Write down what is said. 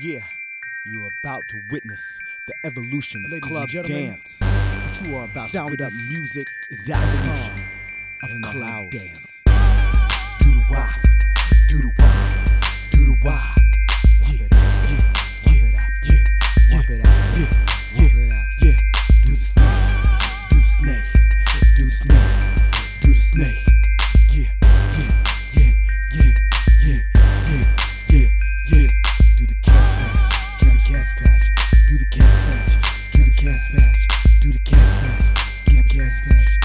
Yeah, you're about to witness the evolution of Ladies club dance. What you are about Sound to up music is the evolution of In cloud dance. Do the wop, do the wah, do the wop. Snake, do the snake, do the snake. do the gas mask, gas mask.